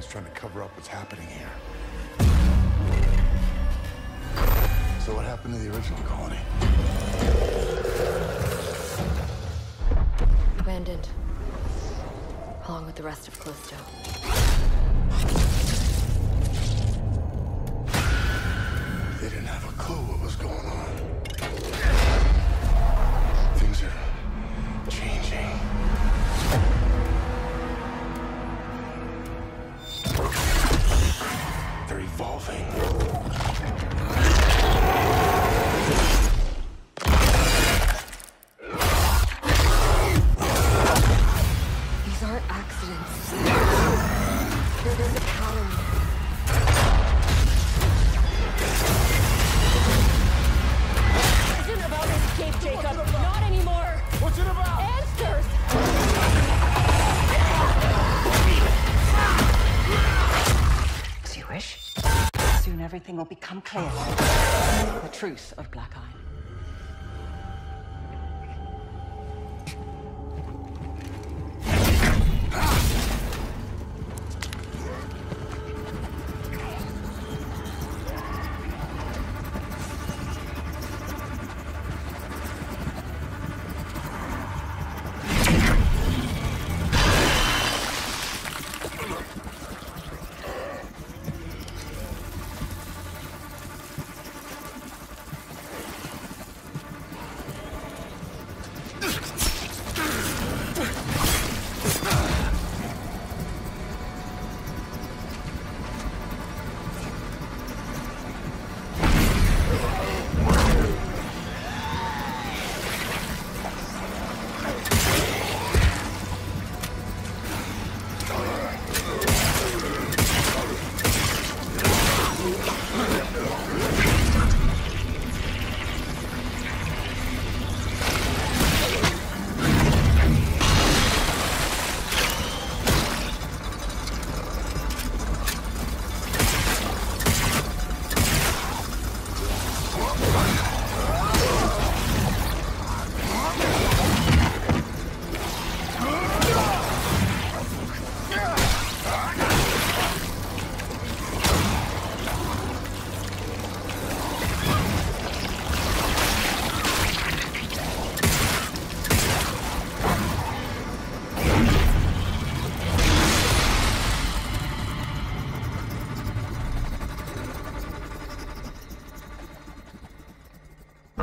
Someone's trying to cover up what's happening here. So what happened to the original colony? Abandoned. Along with the rest of Callisto. Everything will become clear. The truth of Black Iron.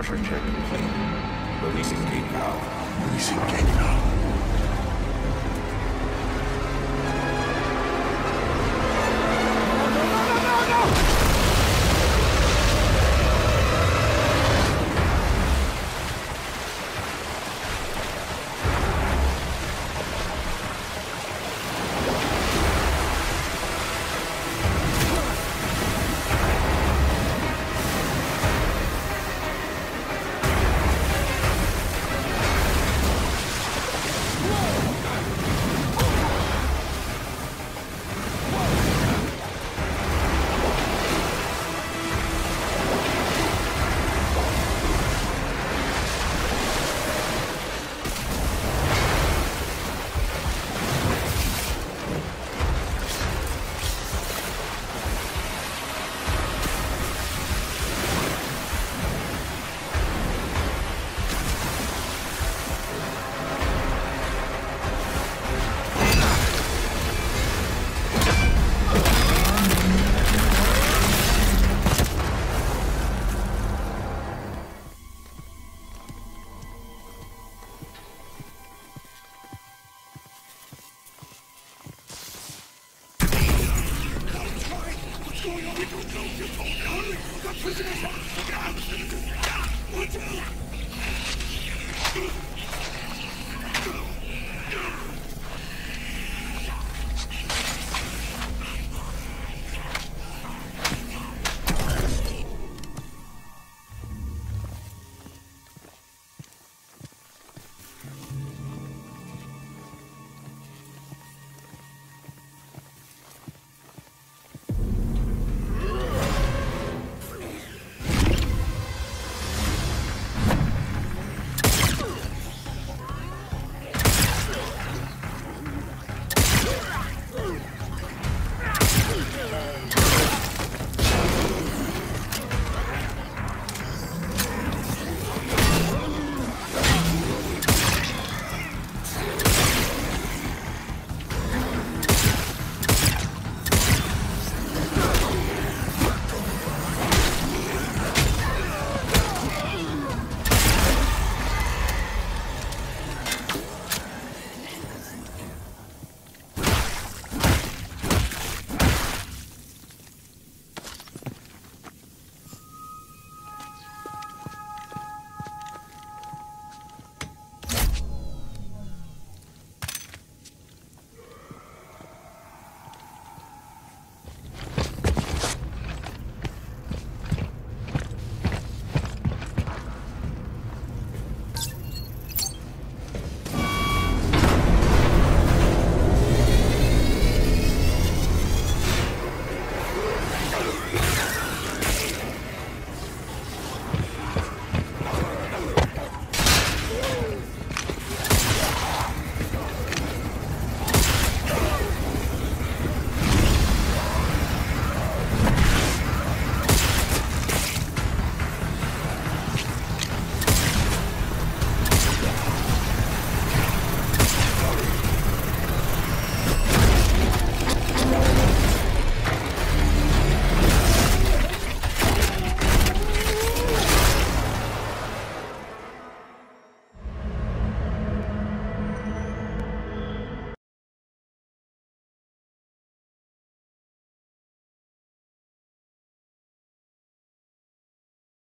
Pressure check. Releasing gate valve. Releasing gate valve. 都是狗娘养的，我操！我操！